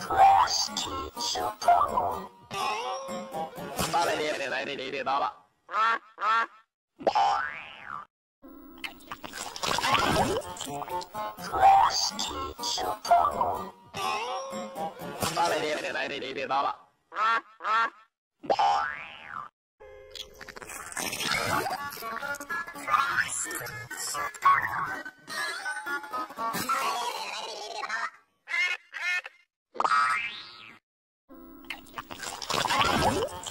Cross teacher problem. 巴拉里里里里里里到了。巴拉里里里里里里到了。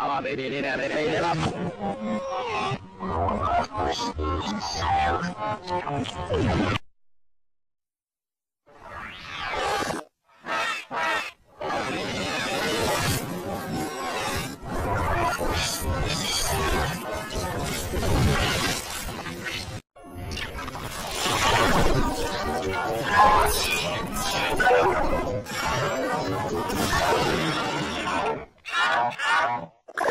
Oh, baby, baby, baby, baby, baby.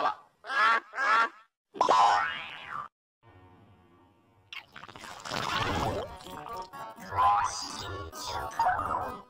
到了。我心情不